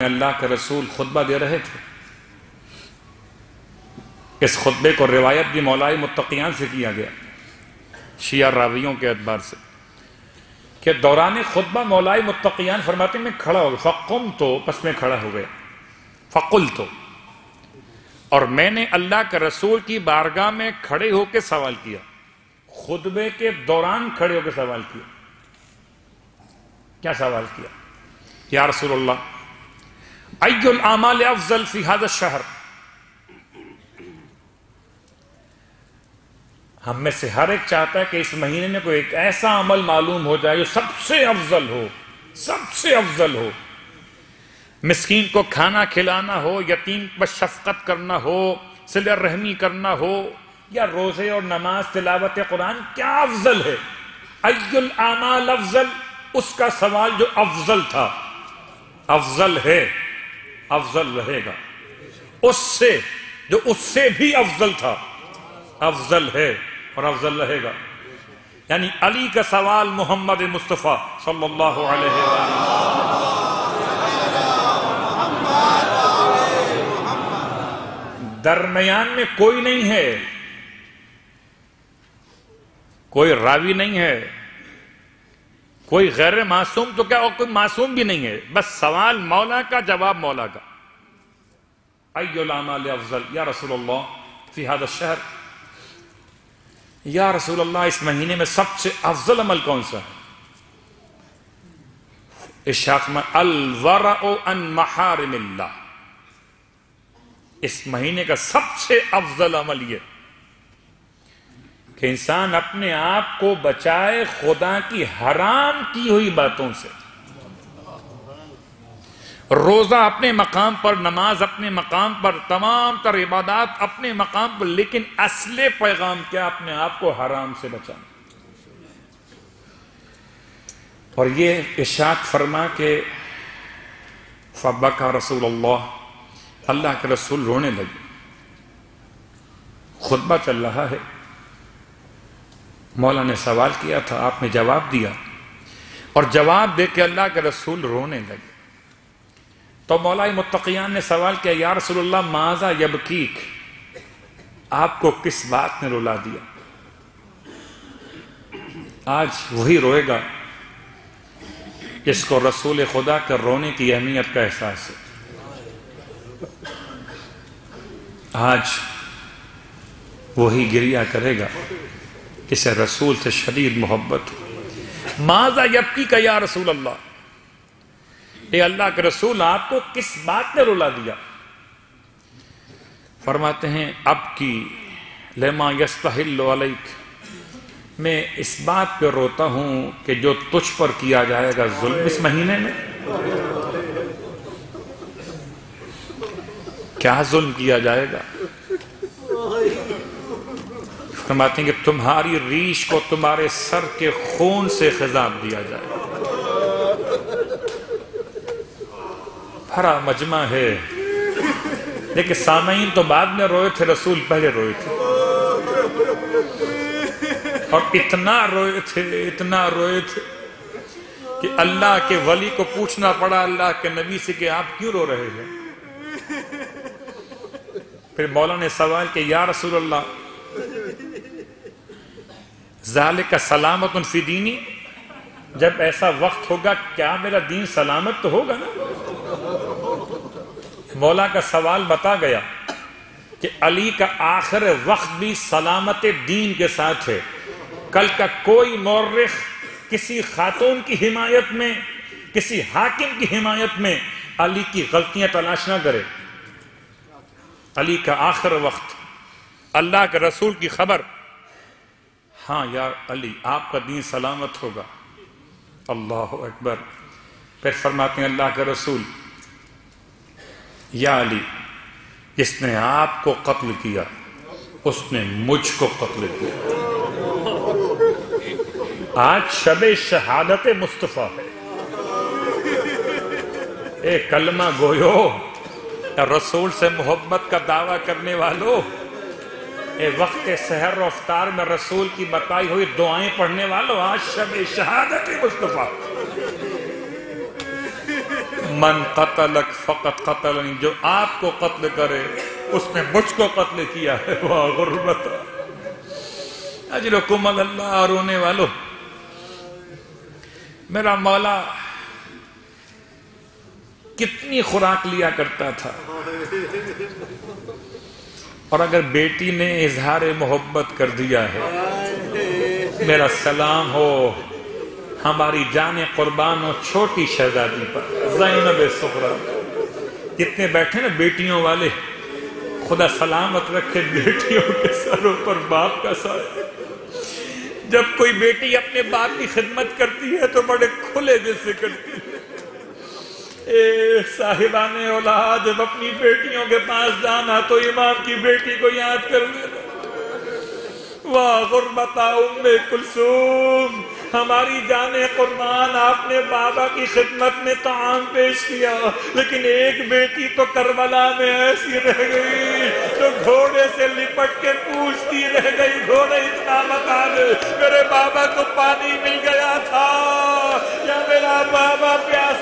अल्लाह के रसूल खुतबा दे रहे थे। इस खुतबे को रिवायत भी मौलाई मुतकियान से किया गया, शिया रावियों के अतबार से। कि दौरान खुतबा मौलाई मुतकियान फरमाते, में खड़ा हो। गया फ़कुम तो बस में खड़ा हो गया। फ़कुल तो। और मैंने अल्लाह के रसूल की बारगाह में खड़े होकर सवाल किया। खुतबे के दौरान खड़े होकर सवाल किया। क्या सवाल किया? या रसूल अयुल आमाल अफजल फ़ी हाद शहर हम में से हर एक चाहता है कि इस महीने में कोई एक ऐसा अमल मालूम हो जाए जो सबसे अफजल हो, सबसे अफजल हो। मिस्कीन को खाना खिलाना हो, यतीम पर शफकत करना हो सिल रहमी करना हो, या रोज़े और नमाज़ तिलावत कुरान, क्या अफजल है? अयुल आमाल अफजल, उसका सवाल जो अफजल था, अफजल है। अफजल रहेगा। उससे, जो उससे भी अफजल था, अफजल है और अफजल रहेगा। यानी अली का सवाल मोहम्मद मुस्तफ़ा सल्लल्लाहु अलैहि दरमियान में कोई नहीं है। कोई रावी नहीं है। कोई गैर मासूम तो क्या और कोई मासूम भी नहीं है? बस सवाल मौला का, जवाब मौला का। अयोलामाल अफजल, या रसूल फिहाद शहर। या रसूल इस महीने में सबसे अफजल अमल कौन सा है? इशाक में अलवर अन इस महीने का सबसे अफजल अमल यह कि इंसान अपने आप को बचाए खुदा की हराम की हुई बातों से। रोजा अपने मकाम पर, नमाज़ अपने मकाम पर, तमाम तर इबादत अपने मकाम पर, लेकिन असले पैगाम क्या अपने आप को हराम से बचाना? और ये इशात फरमा के फब्बा का रसूल अल्लाह अल्लाह के रसूल रोने लगे। खुतबा चल रहा है। मौला ने सवाल किया था, आपने जवाब दिया। और जवाब दे के अल्लाह के रसूल रोने लगे। तो मौलाई मुतकियान ने सवाल किया, या रसूलुल्लाह, माजा यबकीक, आपको किस बात ने रुला दिया? आज वही रोएगा जिसको रसूल खुदा के रोने की अहमियत का एहसास है। आज वही गिरिया करेगा। इसे रसूल से शदीद मोहब्बत। हो माजा यबकी का या रसूल अल्लाह ये अल्लाह के रसूल, आपको किस बात ने रुला दिया? फरमाते हैं, अब की लेमा यस्तहिल्लक मैं इस बात पे रोता हूँ कि जो तुझ पर किया जाएगा जुल्म इस महीने में। क्या जुल्म किया जाएगा? फरमाते हैं कि तुम्हारी रीश को तुम्हारे सर के खून से खिजाब दिया जाए। भरा मजमा है। लेकिन सामयीन तो बाद में रोए थे, रसूल पहले रोए थे। और इतना रोए थे, इतना रोए थे कि अल्लाह के वली को पूछना पड़ा, अल्लाह के नबी से कि आप क्यों रो रहे हैं? फिर मौला ने सवाल कि या रसूल अल्लाह जाल का सलामत फिदीनी जब ऐसा वक्त होगा, क्या मेरा दीन सलामत तो होगा ना? मौला का सवाल बता गया कि अली का आखिर वक्त भी सलामत दीन के साथ है। कल का कोई मौरख किसी खातून की हिमायत में, किसी हाकिम की हिमायत में अली की गलतियाँ तलाश ना करे। अली का आखिर वक्त, अल्लाह के रसूल की खबर हाँ यार अली, आपका दीन सलामत होगा। अल्लाह अकबर। फिर फरमाते हैं, अल्लाह के रसूल, या अली जिसने आपको कत्ल किया। उसने मुझको कत्ल किया। आज शब शहादत मुस्तफ़ा है। ए कलमा गोयो, रसूल से मोहब्बत का दावा करने वालों ए, वक्त सहर रफ्तार में रसूल की बताई हुई दुआएँ पढ़ने वालों, आज शब शहादत मुस्तफ़ा। मन कतलक फ़कत कतल जो आपको कत्ल करे, उसने मुझको कत्ल किया है, वाह गुर्बत। अजर कुमल अल्लाह, रोने वालों। मेरा मौला कितनी खुराक लिया करता था। और अगर बेटी ने इजहार मोहब्बत कर दिया है, मेरा सलाम हो। हमारी जान कुर्बान हो छोटी शहजादी पर। जैनब सुखरा कितने बैठे ना बेटियों वाले, खुदा सलामत रखे बेटियों के सरों पर बाप का सर जब कोई बेटी अपने बाप की खिदमत करती है तो बड़े खुले दिल से करती है। ए, साहिबान औलाद जब अपनी बेटियों के पास जाना तो इमाम की बेटी को याद कर लेना वाह, गुरबता उम्मे कुलसूम। हमारी जाने कुर्बान आपने बाबा की खिदमत में ताम पेश किया, लेकिन एक बेटी तो करबला में ऐसी रह गई तो घोड़े से लिपट के पूछती रह गई, घोड़े, इतना बता दे मेरे बाबा को पानी मिल गया था। या मेरा बाबा प्यार